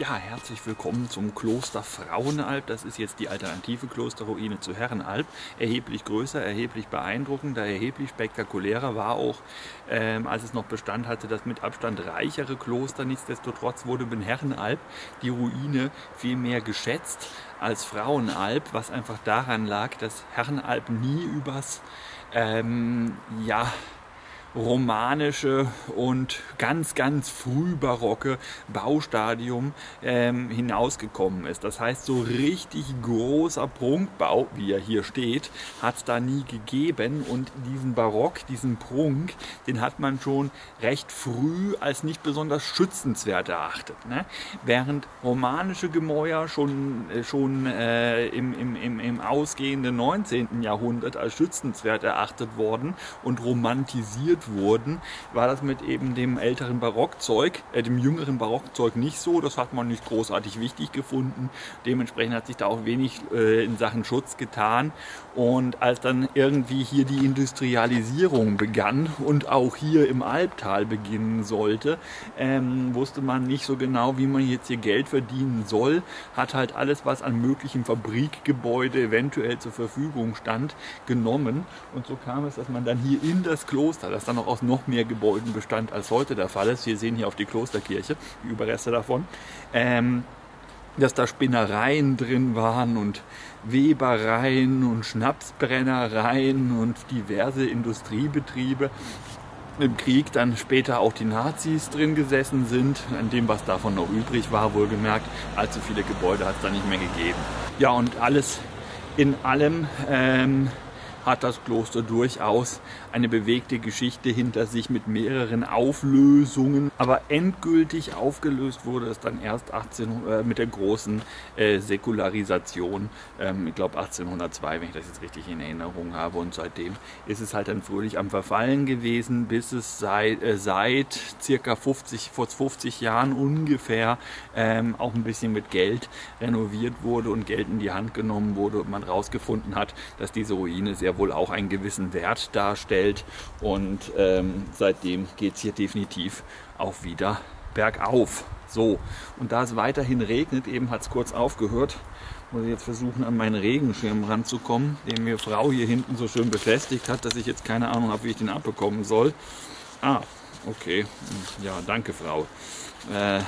Ja, herzlich willkommen zum Kloster Frauenalb. Das ist jetzt die alternative Klosterruine zu Herrenalb. Erheblich größer, erheblich beeindruckender, erheblich spektakulärer war auch, ähm, als es noch Bestand hatte, das mit Abstand reichere Kloster. Nichtsdestotrotz wurde in Herrenalb die Ruine viel mehr geschätzt als Frauenalb, was einfach daran lag, dass Herrenalb nie übers ähm, ja, romanische und ganz, ganz frühbarocke Baustadium ähm, hinausgekommen ist. Das heißt, so richtig großer Prunkbau, wie er hier steht, hat es da nie gegeben. Und diesen Barock, diesen Prunk, den hat man schon recht früh als nicht besonders schützenswert erachtet. Ne? Während romanische Gemäuer schon, äh, schon äh, im, im, im, im ausgehenden 19. Jahrhundert als schützenswert erachtet worden und romantisiert entwickelt wurden, war das mit eben dem älteren Barockzeug, äh, dem jüngeren Barockzeug nicht so. Das hat man nicht großartig wichtig gefunden. Dementsprechend hat sich da auch wenig äh, in Sachen Schutz getan. Und als dann irgendwie hier die Industrialisierung begann und auch hier im Albtal beginnen sollte, ähm, wusste man nicht so genau, wie man jetzt hier Geld verdienen soll. Hat halt alles, was an möglichen Fabrikgebäude eventuell zur Verfügung stand, genommen. Und so kam es, dass man dann hier in das Kloster, das dann noch aus noch mehr Gebäuden bestand, als heute der Fall ist. Wir sehen hier auf die Klosterkirche, die Überreste davon. Ähm, dass da Spinnereien drin waren und Webereien und Schnapsbrennereien und diverse Industriebetriebe. Im Krieg dann später auch die Nazis drin gesessen sind, an dem, was davon noch übrig war, wohlgemerkt. Allzu viele Gebäude hat es da nicht mehr gegeben. Ja, und alles in allem ähm, hat das Kloster durchaus eine bewegte Geschichte hinter sich mit mehreren Auflösungen. Aber endgültig aufgelöst wurde es dann erst 18, äh, mit der großen äh, Säkularisation. Ähm, ich glaube 1802, wenn ich das jetzt richtig in Erinnerung habe. Und seitdem ist es halt dann fröhlich am Verfallen gewesen, bis es seit, äh, seit circa 50, vor 50 Jahren ungefähr ähm, auch ein bisschen mit Geld renoviert wurde und Geld in die Hand genommen wurde und man herausgefunden hat, dass diese Ruine sehr wohl auch einen gewissen Wert darstellt. Und ähm, seitdem geht es hier definitiv auch wieder bergauf. So, und da es weiterhin regnet, eben hat es kurz aufgehört, muss ich jetzt versuchen, an meinen Regenschirm ranzukommen, den mir Frau hier hinten so schön befestigt hat, dass ich jetzt keine Ahnung habe, wie ich den abbekommen soll. Ah, okay. Ja, danke, Frau. Äh,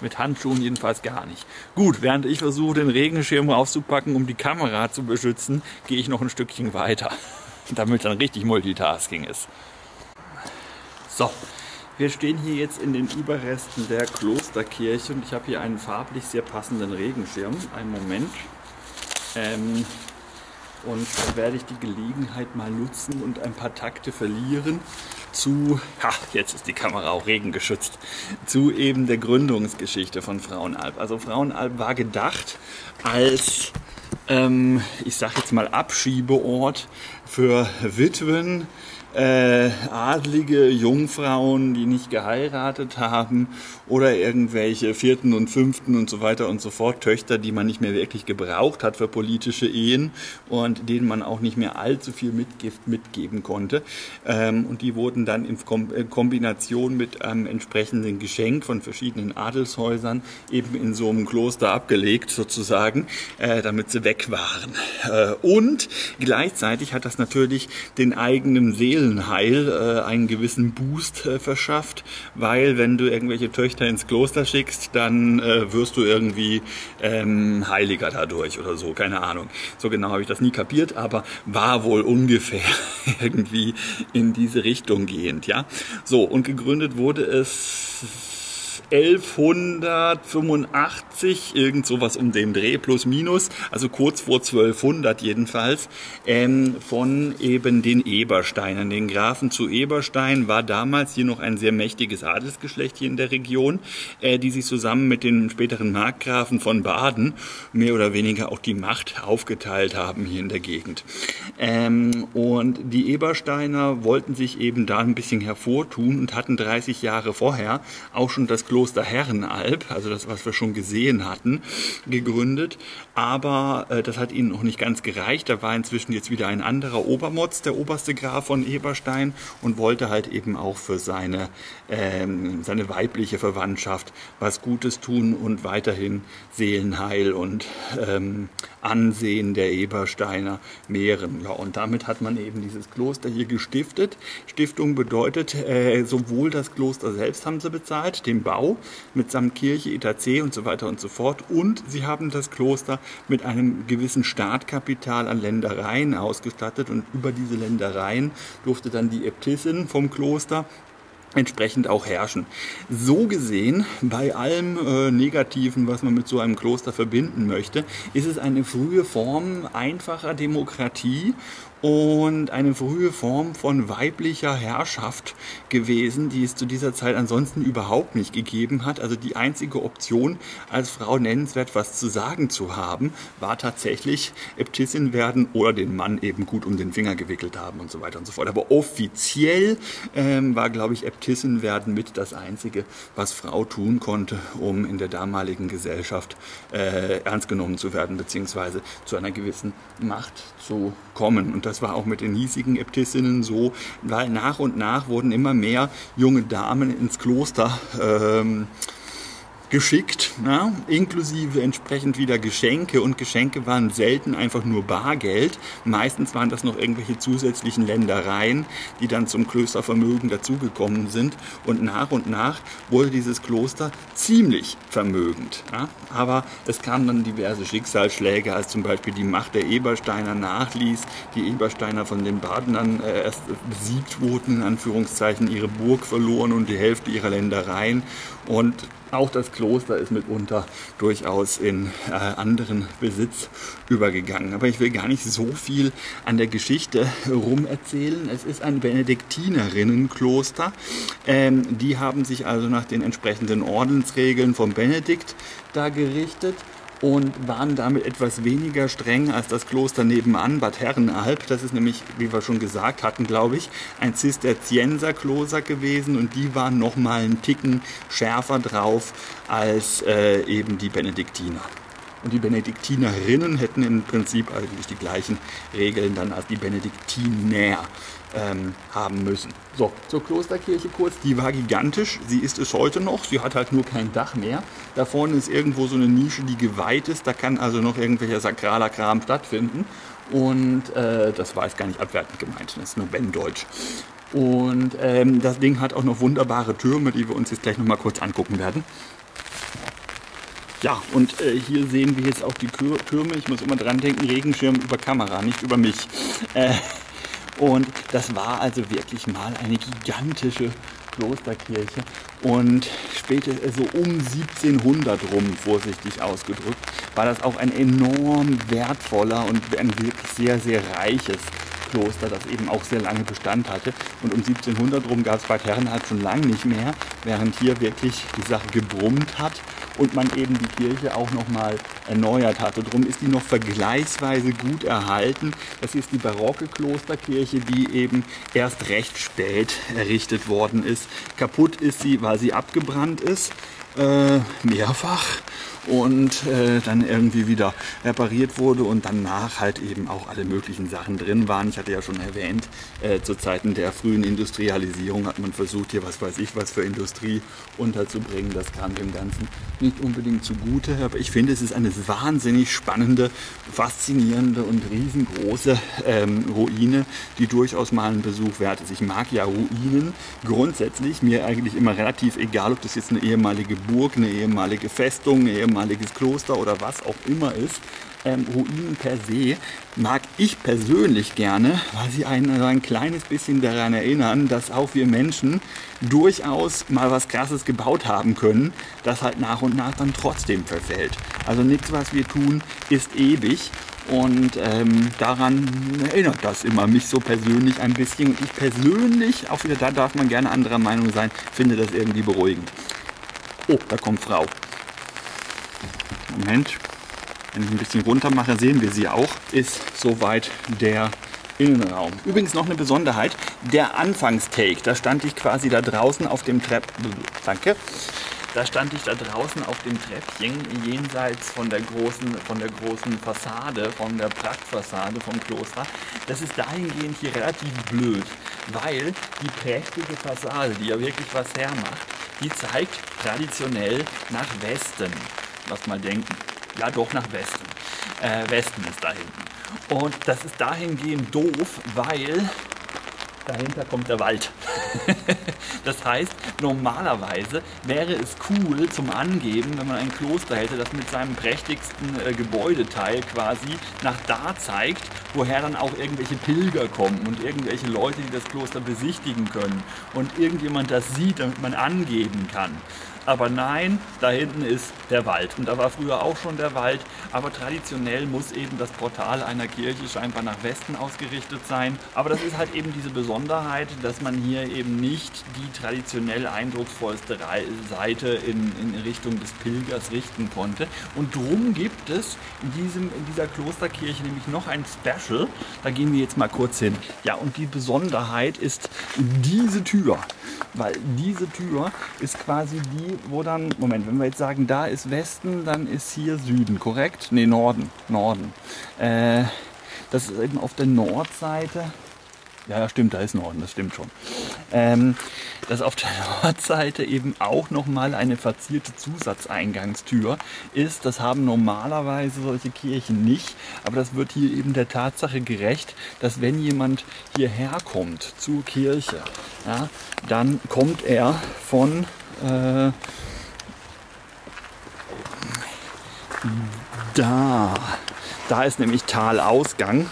mit Handschuhen jedenfalls gar nicht. Gut, während ich versuche, den Regenschirm aufzupacken, um die Kamera zu beschützen, gehe ich noch ein Stückchen weiter, damit dann richtig Multitasking ist. So, wir stehen hier jetzt in den Überresten der Klosterkirche und ich habe hier einen farblich sehr passenden Regenschirm. Einen Moment. Ähm, und da werde ich die Gelegenheit mal nutzen und ein paar Takte verlieren zu, ha, jetzt ist die Kamera auch regengeschützt, zu eben der Gründungsgeschichte von Frauenalb. Also Frauenalb war gedacht als, ähm, ich sag jetzt mal, Abschiebeort für Witwen, äh, adlige Jungfrauen, die nicht geheiratet haben oder irgendwelche vierten und fünften und so weiter und so fort Töchter, die man nicht mehr wirklich gebraucht hat für politische Ehen und denen man auch nicht mehr allzu viel Mitgift mitgeben konnte. Ähm, und die wurden dann in Kombination mit einem entsprechenden Geschenk von verschiedenen Adelshäusern eben in so einem Kloster abgelegt sozusagen, äh, damit sie weg waren. Äh, und gleichzeitig hat das natürlich den eigenen Seelen Seelenheil äh, einen gewissen Boost äh, verschafft, weil wenn du irgendwelche Töchter ins Kloster schickst, dann äh, wirst du irgendwie ähm, Heiliger dadurch oder so, keine Ahnung. So genau habe ich das nie kapiert, aber war wohl ungefähr irgendwie in diese Richtung gehend, ja. So, und gegründet wurde es 1185, irgend sowas um den Dreh, plus minus, also kurz vor 1200 jedenfalls, ähm, von eben den Ebersteinern. Den Grafen zu Eberstein war damals hier noch ein sehr mächtiges Adelsgeschlecht hier in der Region, äh, die sich zusammen mit den späteren Markgrafen von Baden mehr oder weniger auch die Macht aufgeteilt haben hier in der Gegend. Ähm, und die Ebersteiner wollten sich eben da ein bisschen hervortun und hatten 30 Jahre vorher auch schon das Kloster Herrenalb, also das, was wir schon gesehen hatten, gegründet. Aber äh, das hat ihnen noch nicht ganz gereicht. Da war inzwischen jetzt wieder ein anderer Obermotz, der oberste Graf von Eberstein, und wollte halt eben auch für seine, ähm, seine weibliche Verwandtschaft was Gutes tun und weiterhin Seelenheil und ähm, Ansehen der Ebersteiner mehren. Ja, und damit hat man eben dieses Kloster hier gestiftet. Stiftung bedeutet, äh, sowohl das Kloster selbst haben sie bezahlt, den Bau mitsamt Kirche, ETC und so weiter und so fort. Und sie haben das Kloster mit einem gewissen Startkapital an Ländereien ausgestattet. Und über diese Ländereien durfte dann die Äbtissin vom Kloster entsprechend auch herrschen. So gesehen, bei allem äh, Negativen, was man mit so einem Kloster verbinden möchte, ist es eine frühe Form einfacher Demokratie und eine frühe Form von weiblicher Herrschaft gewesen, die es zu dieser Zeit ansonsten überhaupt nicht gegeben hat. Also die einzige Option, als Frau nennenswert was zu sagen zu haben, war tatsächlich Äbtissin werden oder den Mann eben gut um den Finger gewickelt haben und so weiter und so fort. Aber offiziell ähm, war, glaube ich, Äbtissin werden mit das Einzige, was Frau tun konnte, um in der damaligen Gesellschaft äh, ernst genommen zu werden, beziehungsweise zu einer gewissen Macht zu kommen. Und das war auch mit den hiesigen Äbtissinnen so, weil nach und nach wurden immer mehr junge Damen ins Kloster ähm, geschickt, ja, inklusive entsprechend wieder Geschenke. Und Geschenke waren selten einfach nur Bargeld. Meistens waren das noch irgendwelche zusätzlichen Ländereien, die dann zum Klöstervermögen dazugekommen sind. Und nach und nach wurde dieses Kloster ziemlich vermögend. Ja. Aber es kamen dann diverse Schicksalsschläge, als zum Beispiel die Macht der Ebersteiner nachließ, die Ebersteiner von den Badenern äh, erst besiegt wurden, in Anführungszeichen ihre Burg verloren und die Hälfte ihrer Ländereien. Und auch das Kloster ist mitunter durchaus in äh, anderen Besitz übergegangen. Aber ich will gar nicht so viel an der Geschichte rumerzählen. Es ist ein Benediktinerinnenkloster. Ähm, die haben sich also nach den entsprechenden Ordensregeln vom Benedikt da gerichtet und waren damit etwas weniger streng als das Kloster nebenan, Bad Herrenalb. Das ist nämlich, wie wir schon gesagt hatten, glaube ich, ein Zisterzienserkloster gewesen und die waren noch mal einen Ticken schärfer drauf als äh, eben die Benediktiner. Und die Benediktinerinnen hätten im Prinzip eigentlich die gleichen Regeln dann als die Benediktiner ähm, haben müssen. So, zur Klosterkirche kurz. Die war gigantisch. Sie ist es heute noch. Sie hat halt nur kein Dach mehr. Da vorne ist irgendwo so eine Nische, die geweiht ist. Da kann also noch irgendwelcher sakraler Kram stattfinden. Und äh, das war jetzt gar nicht abwertend gemeint. Das ist nur Ben-Deutsch. Und ähm, das Ding hat auch noch wunderbare Türme, die wir uns jetzt gleich noch mal kurz angucken werden. Ja, und äh, hier sehen wir jetzt auch die Türme. Ich muss immer dran denken, Regenschirm über Kamera, nicht über mich. Äh, und das war also wirklich mal eine gigantische Klosterkirche. Und später, so also um 1700 rum, vorsichtig ausgedrückt, war das auch ein enorm wertvoller und ein wirklich sehr, sehr reiches Kloster, das eben auch sehr lange Bestand hatte. Und um 1700 rum gab es Bad Herrenhalt schon lange nicht mehr, während hier wirklich die Sache gebrummt hat und man eben die Kirche auch nochmal erneuert hatte. Darum ist die noch vergleichsweise gut erhalten. Das ist die barocke Klosterkirche, die eben erst recht spät errichtet worden ist. Kaputt ist sie, weil sie abgebrannt ist, äh, mehrfach und äh, dann irgendwie wieder repariert wurde und danach halt eben auch alle möglichen Sachen drin waren. Ich hatte ja schon erwähnt, äh, zu Zeiten der frühen Industrialisierung hat man versucht, hier was weiß ich was für Industrie unterzubringen. Das kam dem Ganzen nicht unbedingt zugute, aber ich finde, es ist eine wahnsinnig spannende, faszinierende und riesengroße ähm, Ruine, die durchaus mal einen Besuch wert ist. Ich mag ja Ruinen grundsätzlich, mir eigentlich immer relativ egal, ob das jetzt eine ehemalige Burg, eine ehemalige Festung, eine ehemalige ehemaliges Kloster oder was auch immer ist. Ähm, Ruinen per se mag ich persönlich gerne, weil sie einen also ein kleines bisschen daran erinnern, dass auch wir Menschen durchaus mal was Krasses gebaut haben können, das halt nach und nach dann trotzdem verfällt. Also nichts, was wir tun, ist ewig. Und ähm, daran erinnert das immer mich so persönlich ein bisschen. Und ich persönlich, auch wieder da darf man gerne anderer Meinung sein, finde das irgendwie beruhigend. Oh, da kommt Frau. Moment, wenn ich ein bisschen runter mache, sehen wir sie auch, ist soweit der Innenraum. Übrigens noch eine Besonderheit, der Anfangstake, da stand ich quasi da draußen auf dem Trepp, danke, da stand ich da draußen auf dem Treppchen jenseits von der großen, von der großen Fassade, von der Prachtfassade vom Kloster. Das ist dahingehend hier relativ blöd, weil die prächtige Fassade, die ja wirklich was hermacht, die zeigt traditionell nach Westen. Lass mal denken. Ja, doch nach Westen. Äh, Westen ist da hinten. Und das ist dahingehend doof, weil dahinter kommt der Wald. das heißt, normalerweise wäre es cool zum Angeben, wenn man ein Kloster hätte, das mit seinem prächtigsten äh, Gebäudeteil quasi nach da zeigt, woher dann auch irgendwelche Pilger kommen und irgendwelche Leute, die das Kloster besichtigen können und irgendjemand das sieht, damit man angeben kann. Aber nein, da hinten ist der Wald. Und da war früher auch schon der Wald. Aber traditionell muss eben das Portal einer Kirche scheinbar nach Westen ausgerichtet sein. Aber das ist halt eben diese Besonderheit, dass man hier eben nicht die traditionell eindrucksvollste Seite in, in Richtung des Pilgers richten konnte. Und drum gibt es in, diesem, in dieser Klosterkirche nämlich noch ein Special. Da gehen wir jetzt mal kurz hin. Ja, und die Besonderheit ist diese Tür. Weil diese Tür ist quasi die, wo dann, Moment, wenn wir jetzt sagen, da ist Westen, dann ist hier Süden, korrekt? Ne, Norden, Norden. Äh, das ist eben auf der Nordseite. Ja, ja, stimmt, da ist Norden, das stimmt schon. Ähm, dass auf der Nordseite eben auch nochmal eine verzierte Zusatzeingangstür ist. Das haben normalerweise solche Kirchen nicht, aber das wird hier eben der Tatsache gerecht, dass wenn jemand hierher kommt zur Kirche, ja, dann kommt er von äh, da. Da ist nämlich Talausgang.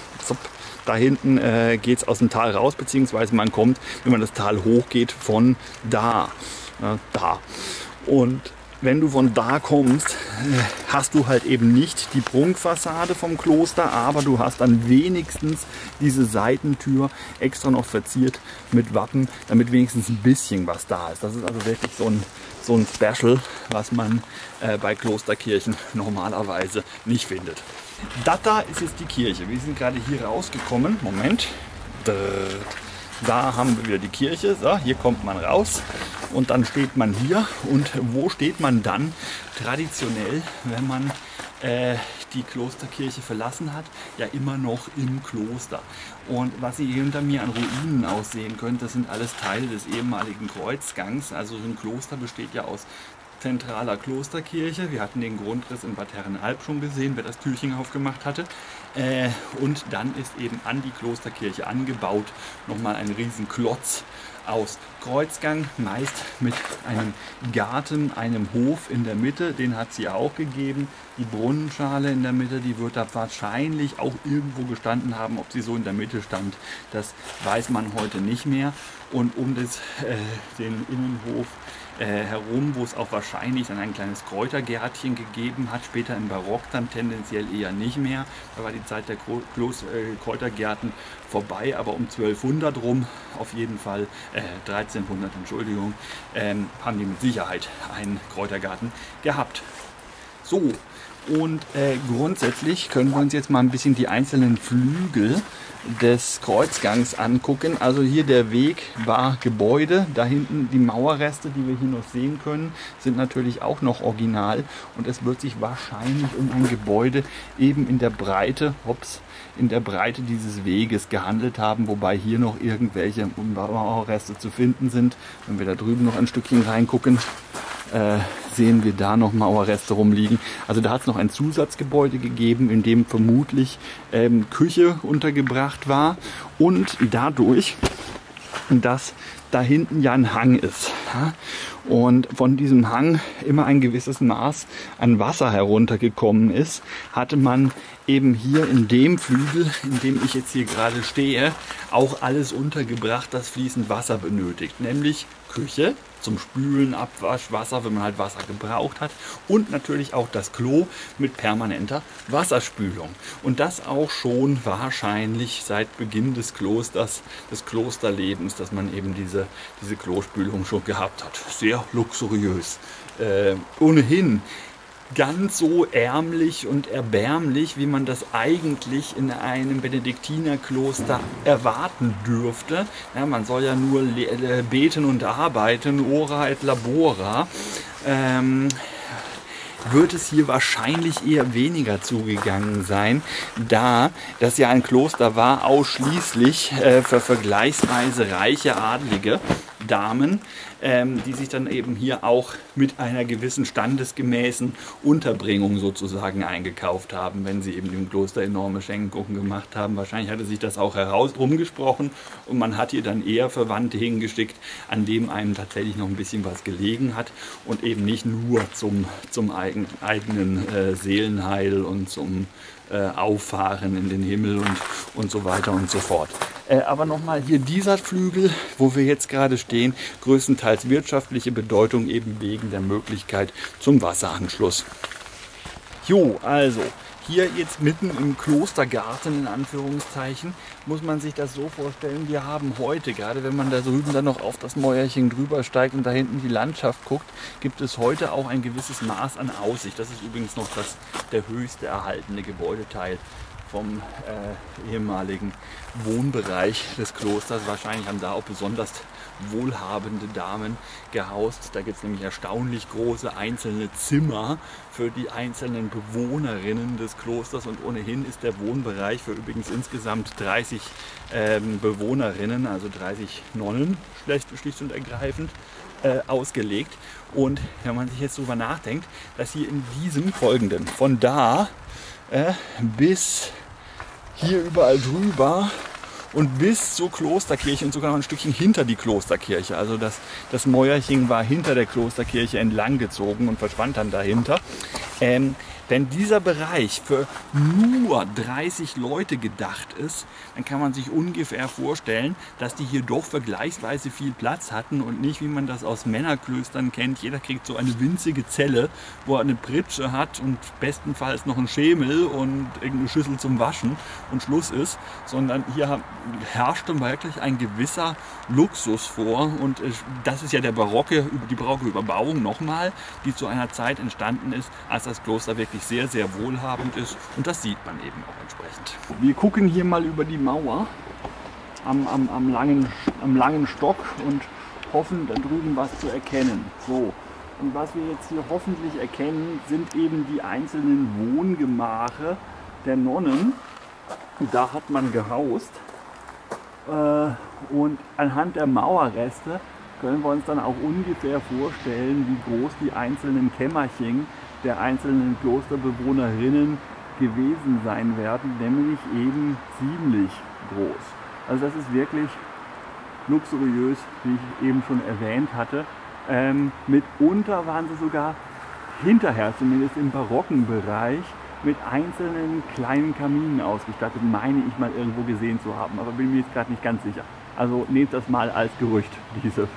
Da hinten äh, geht es aus dem Tal raus, beziehungsweise man kommt, wenn man das Tal hochgeht, von da. Ja, da. Und wenn du von da kommst, hast du halt eben nicht die Prunkfassade vom Kloster, aber du hast dann wenigstens diese Seitentür extra noch verziert mit Wappen, damit wenigstens ein bisschen was da ist. Das ist also wirklich so ein, so ein Special, was man äh, bei Klosterkirchen normalerweise nicht findet. Das da ist jetzt die Kirche. Wir sind gerade hier rausgekommen. Moment. Da haben wir wieder die Kirche. So, hier kommt man raus und dann steht man hier. Und wo steht man dann? Traditionell, wenn man äh, die Klosterkirche verlassen hat, ja immer noch im Kloster. Und was ihr hinter mir an Ruinen aussehen könnt, das sind alles Teile des ehemaligen Kreuzgangs. Also so ein Kloster besteht ja aus zentraler Klosterkirche. Wir hatten den Grundriss in Bad Herrenalb schon gesehen, wer das Türchen aufgemacht hatte. Äh, und dann ist eben an die Klosterkirche angebaut nochmal ein riesen Klotz aus Kreuzgang, meist mit einem Garten, einem Hof in der Mitte, den hat sie auch gegeben. Die Brunnenschale in der Mitte, die wird da wahrscheinlich auch irgendwo gestanden haben. Ob sie so in der Mitte stand, das weiß man heute nicht mehr. Und um das, äh, den Innenhof äh, herum, wo es auch wahrscheinlich dann ein kleines Kräutergärtchen gegeben hat, später im Barock dann tendenziell eher nicht mehr. Da war die Zeit der Klos äh, Kräutergärten vorbei, aber um 1200 rum, auf jeden Fall, äh, 1300, Entschuldigung, ähm, haben die mit Sicherheit einen Kräutergarten gehabt. So, und äh, grundsätzlich können wir uns jetzt mal ein bisschen die einzelnen Flügel des Kreuzgangs angucken. Also hier der Weg war Gebäude. Da hinten die Mauerreste, die wir hier noch sehen können, sind natürlich auch noch original. Und es wird sich wahrscheinlich um ein Gebäude eben in der Breite, hops, in der Breite dieses Weges gehandelt haben, wobei hier noch irgendwelche Mauerreste zu finden sind. Wenn wir da drüben noch ein Stückchen reingucken, äh, sehen wir da noch Mauerreste rumliegen. Also da hat es noch ein Zusatzgebäude gegeben, in dem vermutlich ähm, Küche untergebracht war und dadurch, dass da hinten ja ein Hang ist. Und von diesem Hang immer ein gewisses Maß an Wasser heruntergekommen ist, hatte man eben hier in dem Flügel, in dem ich jetzt hier gerade stehe, auch alles untergebracht, das fließend Wasser benötigt. Nämlich Küche, zum Spülen, Abwasch, Wasser, wenn man halt Wasser gebraucht hat. Und natürlich auch das Klo mit permanenter Wasserspülung. Und das auch schon wahrscheinlich seit Beginn des Klosters, des Klosterlebens, dass man eben diese, diese Klospülung schon gehabt hat. Sehr luxuriös. Äh, ohnehin ganz so ärmlich und erbärmlich, wie man das eigentlich in einem Benediktinerkloster erwarten dürfte. Ja, man soll ja nur äh, beten und arbeiten, ora et labora. Ähm, wird es hier wahrscheinlich eher weniger zugegangen sein, da das ja ein Kloster war, ausschließlich äh, für vergleichsweise reiche Adlige. Damen, ähm, die sich dann eben hier auch mit einer gewissen standesgemäßen Unterbringung sozusagen eingekauft haben, wenn sie eben im Kloster enorme Schenkungen gemacht haben. Wahrscheinlich hatte sich das auch heraus rumgesprochen und man hat hier dann eher Verwandte hingeschickt, an dem einem tatsächlich noch ein bisschen was gelegen hat und eben nicht nur zum, zum eigen, eigenen äh, Seelenheil und zum äh, Auffahren in den Himmel und, und so weiter und so fort. Äh, aber nochmal hier dieser Flügel, wo wir jetzt gerade stehen, größtenteils wirtschaftliche Bedeutung eben wegen der Möglichkeit zum Wasseranschluss. Jo, also hier jetzt mitten im Klostergarten in Anführungszeichen muss man sich das so vorstellen. Wir haben heute, gerade wenn man da drüben dann noch auf das Mäuerchen drüber steigt und da hinten die Landschaft guckt, gibt es heute auch ein gewisses Maß an Aussicht. Das ist übrigens noch das, der höchste erhaltene Gebäudeteil vom äh, ehemaligen Wohnbereich des Klosters. Wahrscheinlich haben da auch besonders wohlhabende Damen gehaust. Da gibt es nämlich erstaunlich große einzelne Zimmer für die einzelnen Bewohnerinnen des Klosters und ohnehin ist der Wohnbereich für übrigens insgesamt 30 ähm, Bewohnerinnen, also 30 Nonnen, schlicht, schlicht und ergreifend, äh, ausgelegt. Und wenn man sich jetzt darüber nachdenkt, dass hier in diesem folgenden, von da äh, bis hier überall drüber und bis zur Klosterkirche und sogar noch ein Stückchen hinter die Klosterkirche. Also das, das Mäuerchen war hinter der Klosterkirche entlang gezogen und verschwand dann dahinter. Ähm, wenn dieser Bereich für nur 30 Leute gedacht ist, dann kann man sich ungefähr vorstellen, dass die hier doch vergleichsweise viel Platz hatten und nicht, wie man das aus Männerklöstern kennt. Jeder kriegt so eine winzige Zelle, wo er eine Pritsche hat und bestenfalls noch einen Schemel und irgendeine Schüssel zum Waschen und Schluss ist, sondern hier herrschte wirklich ein gewisser Luxus vor und das ist ja der barocke, die barocke Überbauung nochmal, die zu einer Zeit entstanden ist, als das Kloster wirklich sehr, sehr wohlhabend ist und das sieht man eben auch entsprechend. Wir gucken hier mal über die Mauer am, am, am, langen, am langen Stock und hoffen, da drüben was zu erkennen. So, und was wir jetzt hier hoffentlich erkennen, sind eben die einzelnen Wohngemache der Nonnen. Da hat man gehaust. Äh, und anhand der Mauerreste können wir uns dann auch ungefähr vorstellen, wie groß die einzelnen Kämmerchen der einzelnen Klosterbewohnerinnen gewesen sein werden, nämlich eben ziemlich groß. Also das ist wirklich luxuriös, wie ich eben schon erwähnt hatte. Ähm, mitunter waren sie sogar hinterher, zumindest im barocken Bereich, mit einzelnen kleinen Kaminen ausgestattet, meine ich mal irgendwo gesehen zu haben, aber bin mir jetzt gerade nicht ganz sicher. Also nehmt das mal als Gerücht, diese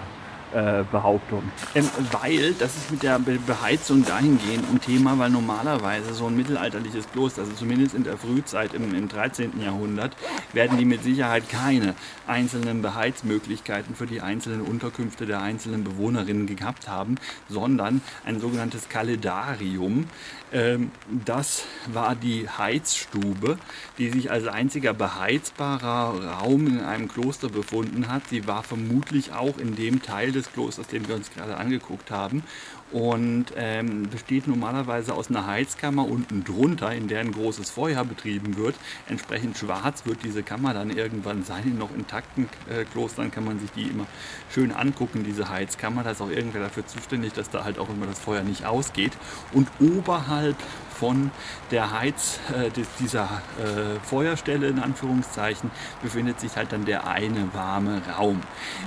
äh, Behauptung. Ähm, weil, das ist mit der Be Beheizung dahingehend ein Thema, weil normalerweise so ein mittelalterliches Kloster, also zumindest in der Frühzeit im, im 13. Jahrhundert, werden die mit Sicherheit keine einzelnen Beheizmöglichkeiten für die einzelnen Unterkünfte der einzelnen Bewohnerinnen gehabt haben, sondern ein sogenanntes Kaledarium. Ähm, das war die Heizstube, die sich als einziger beheizbarer Raum in einem Kloster befunden hat. Sie war vermutlich auch in dem Teil des Klosters, den wir uns gerade angeguckt haben und ähm, besteht normalerweise aus einer Heizkammer unten drunter, in der ein großes Feuer betrieben wird. Entsprechend schwarz wird diese Kammer dann irgendwann sein. In noch intakten äh, Klostern kann man sich die immer schön angucken, diese Heizkammer. Da ist auch irgendwer dafür zuständig, dass da halt auch immer das Feuer nicht ausgeht. Und oberhalb von der Heiz, äh, dieser äh, Feuerstelle in Anführungszeichen, befindet sich halt dann der eine warme Raum.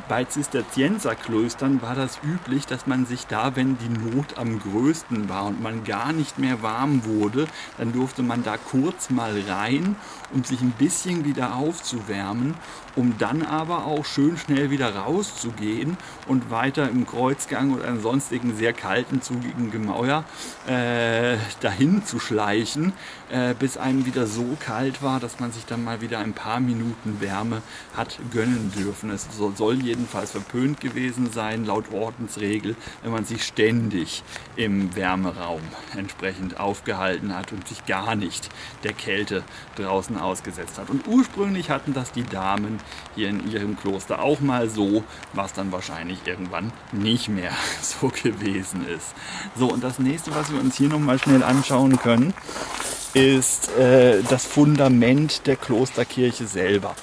Bei Zisterzienserklöstern war das üblich, dass man sich da, wenn die Not am größten war und man gar nicht mehr warm wurde, dann durfte man da kurz mal rein, um sich ein bisschen wieder aufzuwärmen, um dann aber auch schön schnell wieder rauszugehen und weiter im Kreuzgang oder einem sonstigen sehr kalten, zugigen Gemäuer äh, dahin rumzuschleichen, äh, bis einem wieder so kalt war, dass man sich dann mal wieder ein paar Minuten Wärme hat gönnen dürfen. Es soll jedenfalls verpönt gewesen sein, laut Ordensregel, wenn man sich ständig im Wärmeraum entsprechend aufgehalten hat und sich gar nicht der Kälte draußen ausgesetzt hat. Und ursprünglich hatten das die Damen hier in ihrem Kloster auch mal so, was dann wahrscheinlich irgendwann nicht mehr so gewesen ist. So, und das nächste, was wir uns hier nochmal schnell anschauen können, ist äh, das Fundament der Klosterkirche selber.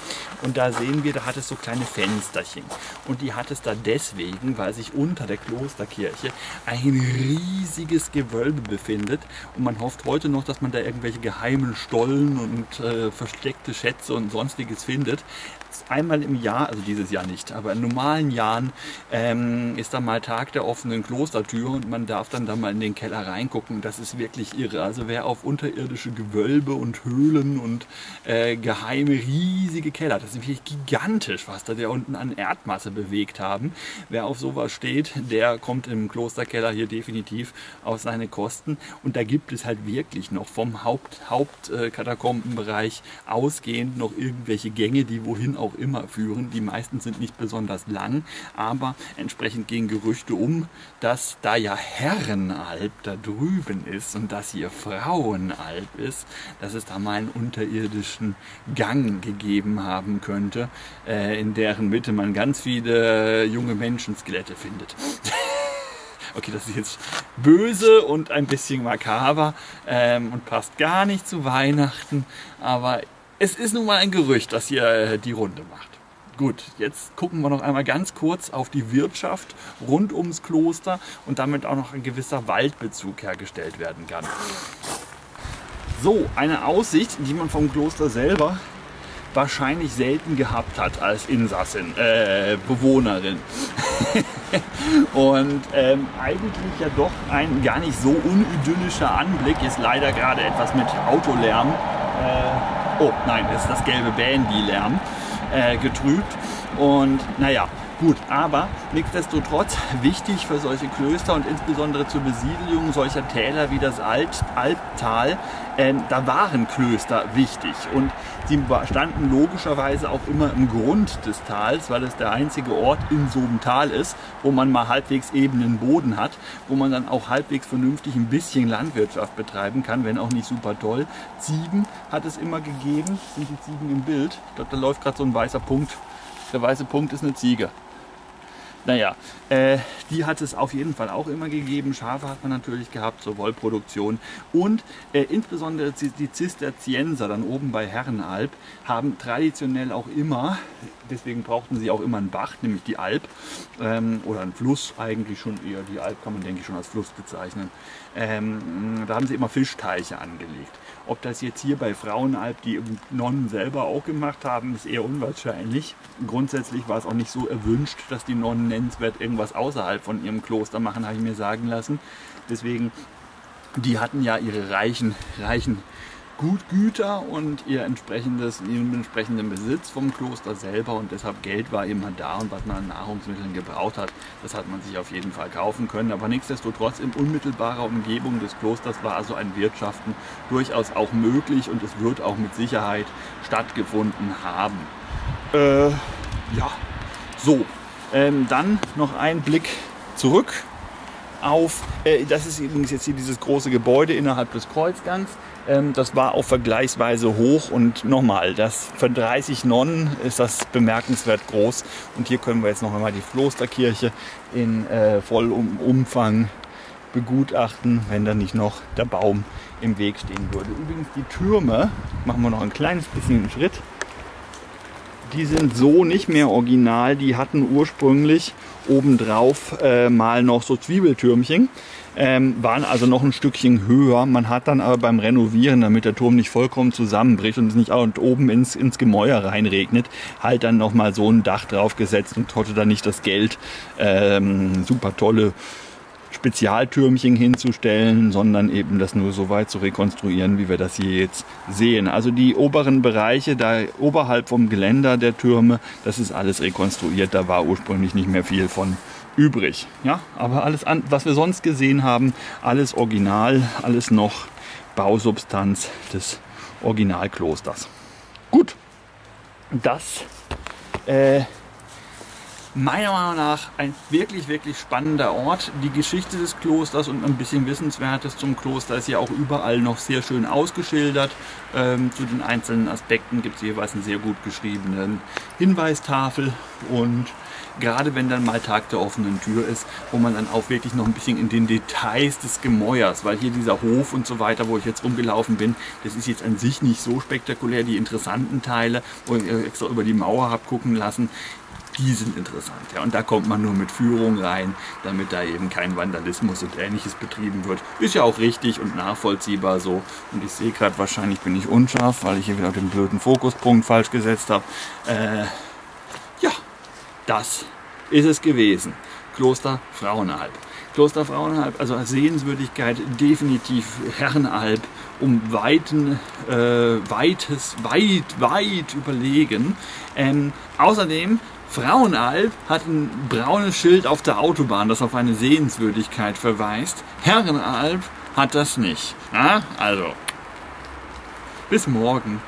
Und da sehen wir, da hat es so kleine Fensterchen. Und die hat es da deswegen, weil sich unter der Klosterkirche ein riesiges Gewölbe befindet. Und man hofft heute noch, dass man da irgendwelche geheimen Stollen und äh, versteckte Schätze und sonstiges findet einmal im Jahr, also dieses Jahr nicht, aber in normalen Jahren ähm, ist da mal Tag der offenen Klostertür und man darf dann da mal in den Keller reingucken. Das ist wirklich irre. Also wer auf unterirdische Gewölbe und Höhlen und äh, geheime riesige Keller, das ist wirklich gigantisch, was da der unten an Erdmasse bewegt haben. Wer auf sowas steht, der kommt im Klosterkeller hier definitiv auf seine Kosten. Und da gibt es halt wirklich noch vom Hauptkatakombenbereich Haupt, äh, ausgehend noch irgendwelche Gänge, die wohin auch immer führen. Die meisten sind nicht besonders lang, aber entsprechend gehen Gerüchte um, dass da ja Herrenalb da drüben ist und dass hier Frauenalb ist, dass es da mal einen unterirdischen Gang gegeben haben könnte, äh, in deren Mitte man ganz viele junge Menschenskelette findet. okay, das ist jetzt böse und ein bisschen makaber ähm, und passt gar nicht zu Weihnachten, aber es ist nun mal ein Gerücht, das hier äh, die Runde macht. Gut, jetzt gucken wir noch einmal ganz kurz auf die Wirtschaft rund ums Kloster und damit auch noch ein gewisser Waldbezug hergestellt werden kann. So, eine Aussicht, die man vom Kloster selber wahrscheinlich selten gehabt hat als Insassin, äh, Bewohnerin. und ähm, eigentlich ja doch ein gar nicht so unidyllischer Anblick, ist leider gerade etwas mit Autolärm. Äh, oh nein, ist das gelbe Bandy-Lärm äh, getrübt. Und naja, Gut, aber nichtsdestotrotz wichtig für solche Klöster und insbesondere zur Besiedelung solcher Täler wie das Alt Albtal, äh, da waren Klöster wichtig und sie standen logischerweise auch immer im Grund des Tals, weil es der einzige Ort in so einem Tal ist, wo man mal halbwegs ebenen Boden hat, wo man dann auch halbwegs vernünftig ein bisschen Landwirtschaft betreiben kann, wenn auch nicht super toll. Ziegen hat es immer gegeben, sind die Ziegen im Bild. Ich glaube, da läuft gerade so ein weißer Punkt. Der weiße Punkt ist eine Ziege. Naja, äh, die hat es auf jeden Fall auch immer gegeben. Schafe hat man natürlich gehabt zur Wollproduktion. Und äh, insbesondere die Zisterzienser dann oben bei Herrenalb haben traditionell auch immer, deswegen brauchten sie auch immer einen Bach, nämlich die Alb ähm, oder einen Fluss eigentlich schon eher. Die Alb kann man denke ich schon als Fluss bezeichnen. Ähm, da haben sie immer Fischteiche angelegt. Ob das jetzt hier bei Frauenalb die Nonnen selber auch gemacht haben, ist eher unwahrscheinlich. Grundsätzlich war es auch nicht so erwünscht, dass die Nonnen nennenswert irgendwas außerhalb von ihrem Kloster machen, habe ich mir sagen lassen. Deswegen, die hatten ja ihre reichen, reichen Gutgüter und ihr entsprechendes, ihren entsprechenden Besitz vom Kloster selber und deshalb Geld war immer da und was man an Nahrungsmitteln gebraucht hat, das hat man sich auf jeden Fall kaufen können. Aber nichtsdestotrotz in unmittelbarer Umgebung des Klosters war also ein Wirtschaften durchaus auch möglich und es wird auch mit Sicherheit stattgefunden haben. Äh, ja, so. Ähm, dann noch ein Blick zurück auf, äh, das ist übrigens jetzt hier dieses große Gebäude innerhalb des Kreuzgangs. Ähm, das war auch vergleichsweise hoch und nochmal, das für 30 Nonnen ist das bemerkenswert groß. Und hier können wir jetzt noch einmal die Klosterkirche in äh, vollem Umfang begutachten, wenn da nicht noch der Baum im Weg stehen würde. Übrigens die Türme, machen wir noch ein kleines bisschen einen Schritt, die sind so nicht mehr original. Die hatten ursprünglich obendrauf äh, mal noch so Zwiebeltürmchen ähm, waren also noch ein Stückchen höher. Man hat dann aber beim Renovieren, damit der Turm nicht vollkommen zusammenbricht und es nicht auch oben ins, ins Gemäuer reinregnet, halt dann nochmal so ein Dach draufgesetzt und hatte dann nicht das Geld, ähm, super tolle Spezialtürmchen hinzustellen, sondern eben das nur so weit zu rekonstruieren, wie wir das hier jetzt sehen. Also die oberen Bereiche, da oberhalb vom Geländer der Türme, das ist alles rekonstruiert. Da war ursprünglich nicht mehr viel von übrig. Ja, aber alles, an, was wir sonst gesehen haben, alles original, alles noch Bausubstanz des Originalklosters. Gut, das äh, meiner Meinung nach ein wirklich, wirklich spannender Ort. Die Geschichte des Klosters und ein bisschen Wissenswertes zum Kloster ist ja auch überall noch sehr schön ausgeschildert. Ähm, zu den einzelnen Aspekten gibt es jeweils eine sehr gut geschriebene Hinweistafel und gerade wenn dann mal Tag der offenen Tür ist, wo man dann auch wirklich noch ein bisschen in den Details des Gemäuers, weil hier dieser Hof und so weiter, wo ich jetzt rumgelaufen bin, das ist jetzt an sich nicht so spektakulär. Die interessanten Teile, wo ich extra über die Mauer habe gucken lassen, die sind interessant. Ja. Und da kommt man nur mit Führung rein, damit da eben kein Vandalismus und ähnliches betrieben wird. Ist ja auch richtig und nachvollziehbar so. Und ich sehe gerade, wahrscheinlich bin ich unscharf, weil ich hier wieder den blöden Fokuspunkt falsch gesetzt habe. Äh, ja, das ist es gewesen. Kloster Frauenalb. Kloster Frauenalb, also als Sehenswürdigkeit definitiv Herrenalb um weiten, äh, weites, weit, weit überlegen. Ähm, außerdem Frauenalb hat ein braunes Schild auf der Autobahn, das auf eine Sehenswürdigkeit verweist. Herrenalb hat das nicht. Ja? Also, bis morgen.